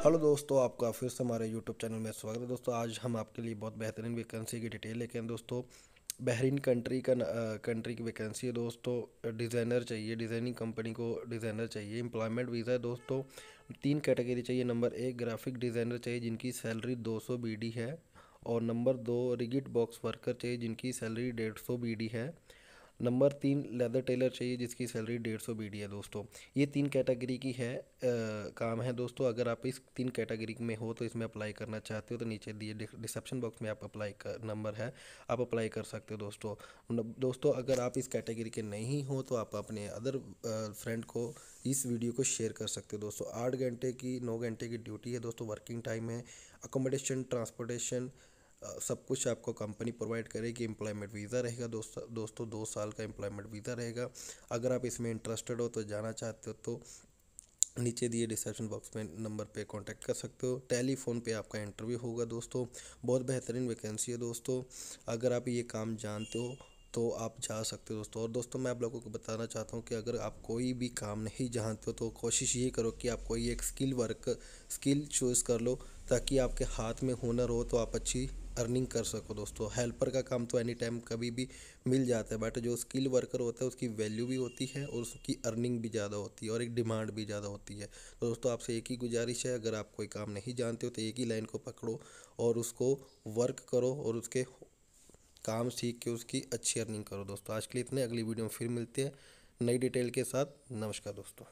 Hello दोस्तों, आपका फिर से हमारे यूट्यूब चैनल में स्वागत है। दोस्तों, आज हम आपके लिए बहुत बेहतरीन वैकेंसी की डिटेल लेके हैं। दोस्तों, बहरीन कंट्री का कंट्री की वैकेंसी है। दोस्तों डिज़ाइनर चाहिए डिज़ाइनिंग कंपनी को डिज़ाइनर चाहिए एम्प्लॉयमेंट वीज़ा है। दोस्तों, तीन कैटेगरी चाहिए। नंबर एक ग्राफिक डिज़ाइनर चाहिए, जिनकी सैलरी 200 बीडी है। और नंबर दो रिगिट बॉक्स वर्कर चाहिए, जिनकी सैलरी डेढ़ सौ है। नंबर तीन लेदर टेलर चाहिए जिसकी सैलरी डेढ़ सौ बी है दोस्तों। ये तीन कैटेगरी की है आ, काम है दोस्तों। अगर आप इस तीन कैटेगरी में हो तो इसमें अप्लाई करना चाहते हो तो नीचे दिए डिस्क्रिप्शन बॉक्स में आप अप्लाई कर नंबर है आप अप्लाई कर सकते हो दोस्तों। दोस्तों अगर आप इस कैटेगरी के नहीं हो तो आप अपने अदर फ्रेंड को इस वीडियो को शेयर कर सकते हो दोस्तों। आठ घंटे की नौ घंटे की ड्यूटी है दोस्तों वर्किंग टाइम है अकोमोडेशन ट्रांसपोर्टेशन सब कुछ आपको कंपनी प्रोवाइड करेगी एम्प्लॉयमेंट वीज़ा रहेगा, दोस्तों दोस्तों, दो साल का एम्प्लॉयमेंट वीज़ा रहेगा। अगर आप इसमें इंटरेस्टेड हो तो जाना चाहते हो तो नीचे दिए डिस्क्रिप्शन बॉक्स में नंबर पे कांटेक्ट कर सकते हो। टेलीफोन पे आपका इंटरव्यू होगा, दोस्तों। बहुत बेहतरीन वैकेंसी है, दोस्तों। अगर आप ये काम जानते हो तो आप जा सकते हो, दोस्तों। और दोस्तों, मैं आप लोगों को बताना चाहता हूँ कि अगर आप कोई भी काम नहीं जानते हो तो कोशिश ये करो कि आप कोई एक स्किल वर्क स्किल चूज़ कर लो, ताकि आपके हाथ में हुनर हो तो आप अच्छी अर्निंग कर सको दोस्तों। हेल्पर का काम तो एनी टाइम कभी भी मिल जाता है बट जो स्किल वर्कर होता है, उसकी वैल्यू भी होती है और उसकी अर्निंग भी ज़्यादा होती है और एक डिमांड भी ज़्यादा होती है। तो दोस्तों, आपसे एक ही गुजारिश है, अगर आप कोई काम नहीं जानते हो तो एक ही लाइन को पकड़ो और उसको वर्क करो और उसके काम सीख के उसकी अच्छी अर्निंग करो दोस्तों। आज के लिए इतने, अगली वीडियो में फिर मिलते हैं नई डिटेल के साथ। नमस्कार दोस्तों।